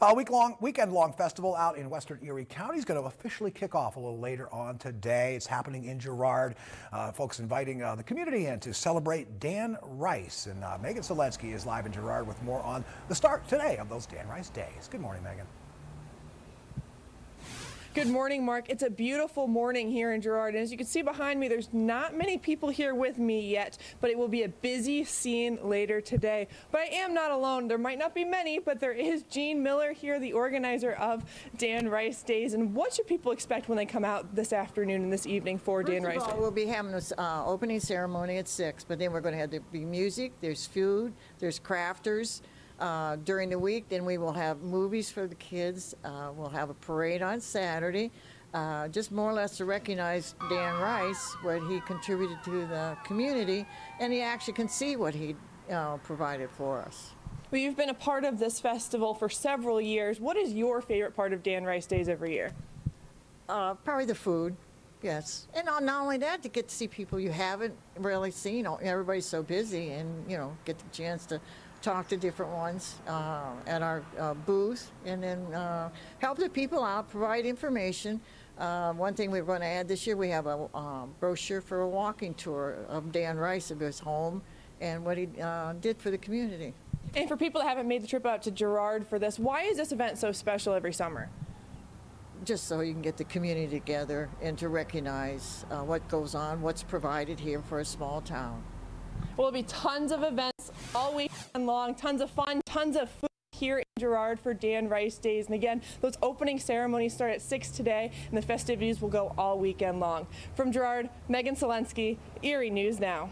A week-long, weekend-long festival out in Western Erie County is going to officially kick off a little later on today. It's happening in Girard. Uh, folks inviting uh, the community in to celebrate Dan Rice. And uh, Megan Selensky is live in Girard with more on the start today of those Dan Rice days. Good morning, Megan. Good morning, Mark. It's a beautiful morning here in Girard. And as you can see behind me, there's not many people here with me yet, but it will be a busy scene later today. But I am not alone. There might not be many, but there is Gene Miller here, the organizer of Dan Rice Days. And what should people expect when they come out this afternoon and this evening for First Dan Rice all, Day? We'll be having this uh, opening ceremony at 6, but then we're going to have to be music, there's food, there's crafters. Uh, during the week, then we will have movies for the kids. Uh, we'll have a parade on Saturday, uh, just more or less to recognize Dan Rice, what he contributed to the community, and he actually can see what he uh, provided for us. Well, you've been a part of this festival for several years. What is your favorite part of Dan Rice Days every year? Uh, probably the food, yes. And not not only that, to get to see people you haven't really seen. Everybody's so busy, and you know, get the chance to talk to different ones uh, at our uh, booth, and then uh, help the people out, provide information. Uh, one thing we're going to add this year, we have a uh, brochure for a walking tour of Dan Rice of his home and what he uh, did for the community. And for people that haven't made the trip out to Girard for this, why is this event so special every summer? Just so you can get the community together and to recognize uh, what goes on, what's provided here for a small town. Well, there'll be tons of events all weekend long, tons of fun, tons of food here in Girard for Dan Rice Days. And again, those opening ceremonies start at 6 today, and the festivities will go all weekend long. From Girard, Megan Selensky, Erie News Now.